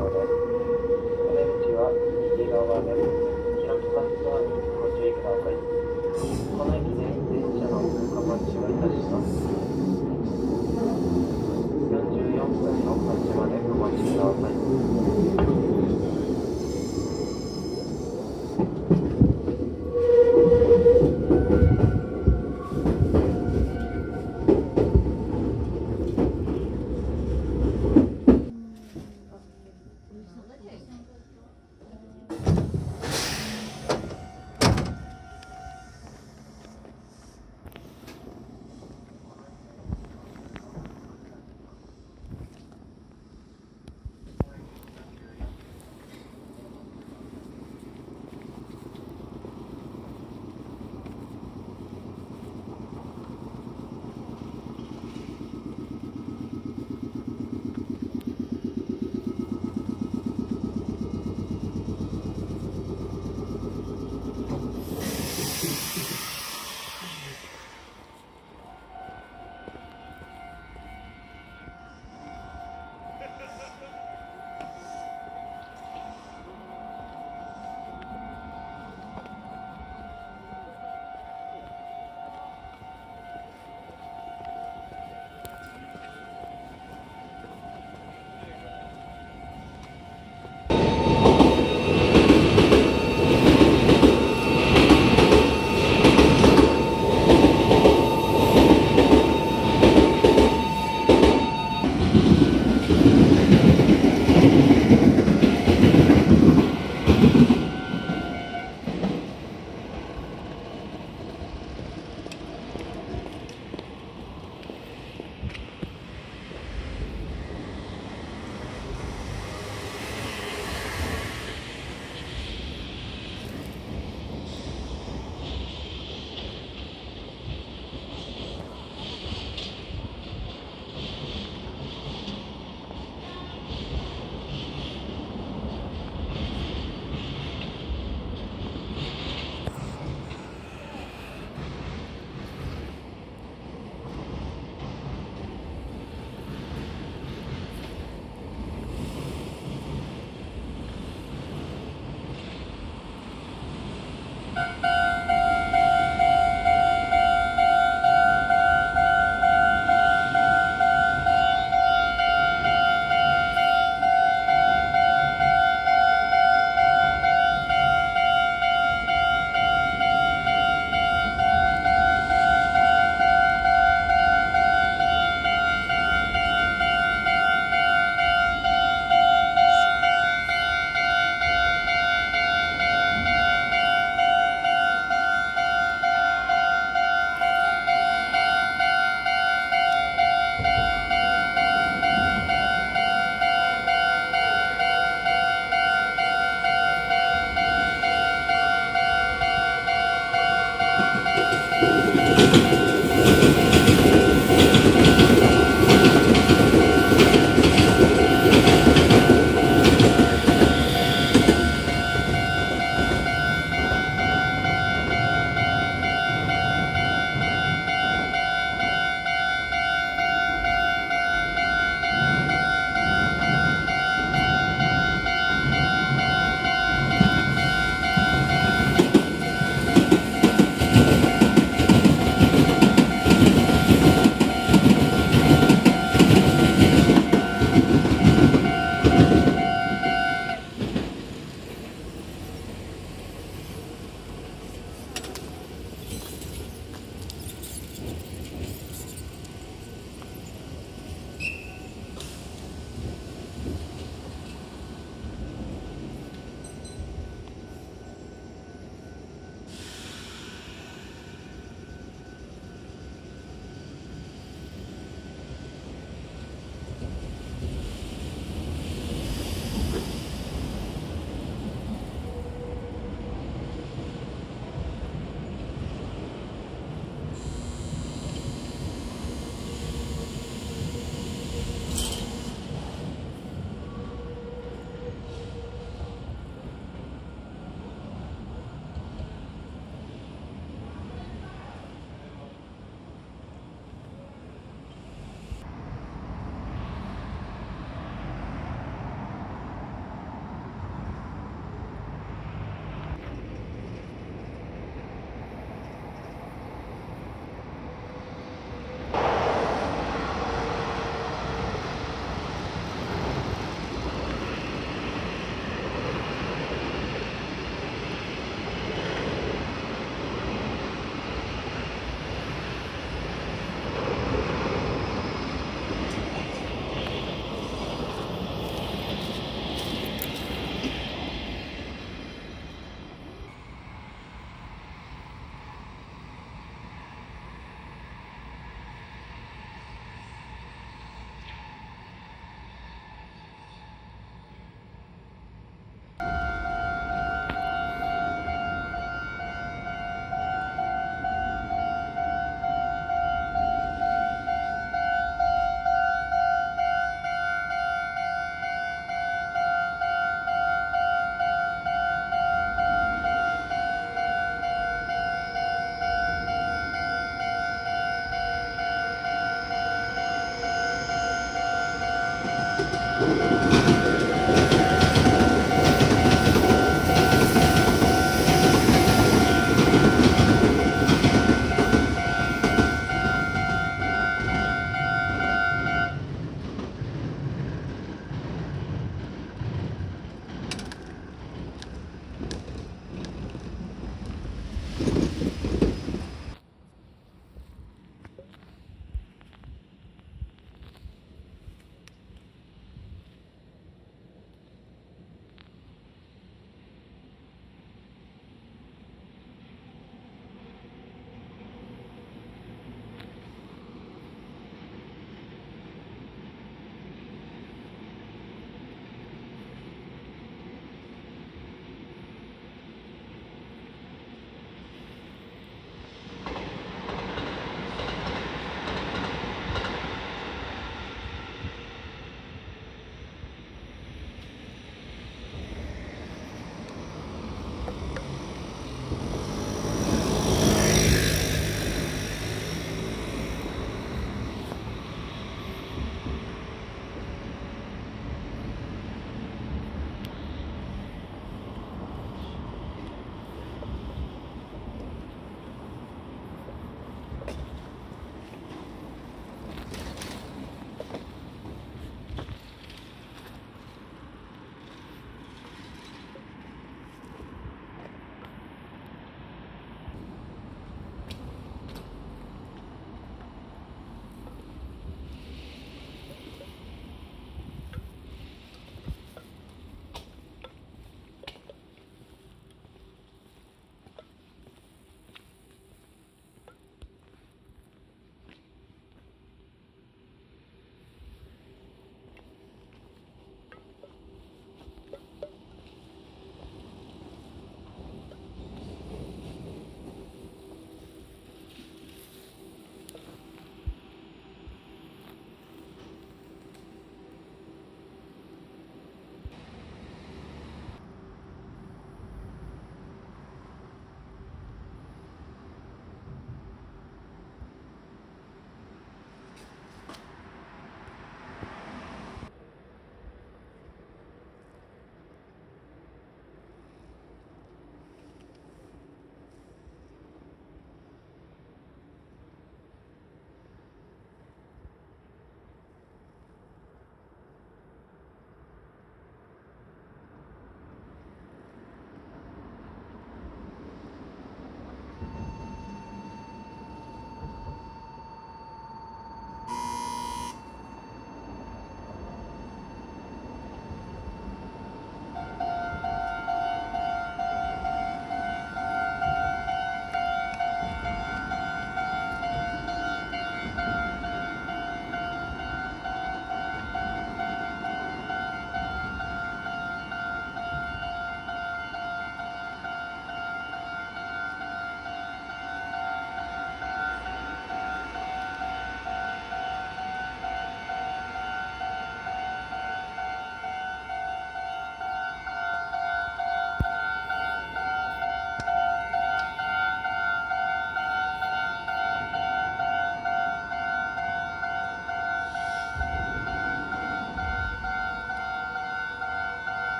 そです。お出口は右側です。開きますのにご注意ください。この駅で電車の通過待ちをいたします。44分の発車までお待ちください。